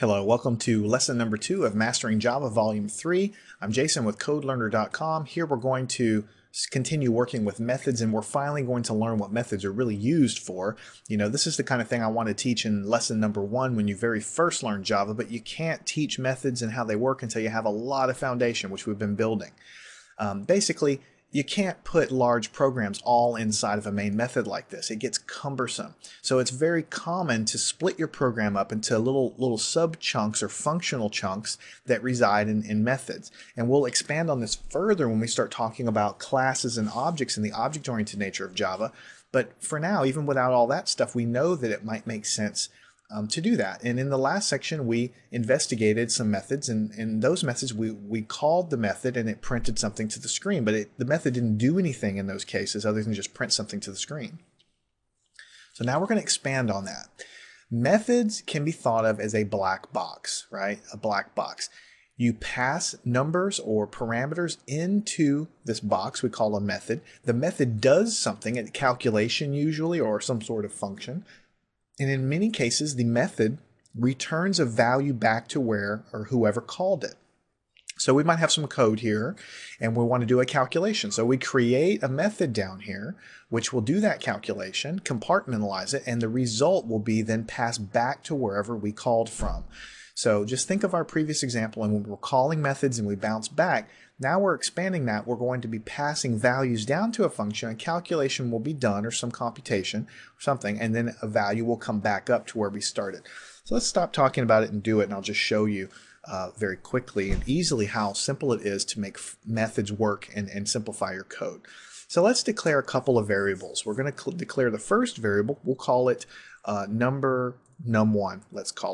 Hello, welcome to lesson number two of Mastering Java Volume 3. I'm Jason with CodeLearner.com. Here we're going to continue working with methods and we're finally going to learn what methods are really used for. You know, this is the kind of thing I want to teach in lesson number one when you very first learn Java, but you can't teach methods and how they work until you have a lot of foundation, which we've been building. Um, basically, you can't put large programs all inside of a main method like this. It gets cumbersome. So it's very common to split your program up into little little sub chunks or functional chunks that reside in, in methods. And we'll expand on this further when we start talking about classes and objects and the object-oriented nature of Java. But for now, even without all that stuff, we know that it might make sense um, to do that. And in the last section, we investigated some methods, and in those methods, we, we called the method and it printed something to the screen, but it, the method didn't do anything in those cases other than just print something to the screen. So now we're going to expand on that. Methods can be thought of as a black box, right? A black box. You pass numbers or parameters into this box we call a method. The method does something, a calculation usually, or some sort of function. And in many cases, the method returns a value back to where or whoever called it. So we might have some code here and we want to do a calculation. So we create a method down here which will do that calculation, compartmentalize it, and the result will be then passed back to wherever we called from. So just think of our previous example and when we're calling methods and we bounce back, now we're expanding that. We're going to be passing values down to a function. A calculation will be done or some computation or something, and then a value will come back up to where we started. So let's stop talking about it and do it, and I'll just show you uh, very quickly and easily how simple it is to make methods work and, and simplify your code. So let's declare a couple of variables. We're going to declare the first variable. We'll call it uh, number num1, let's call it.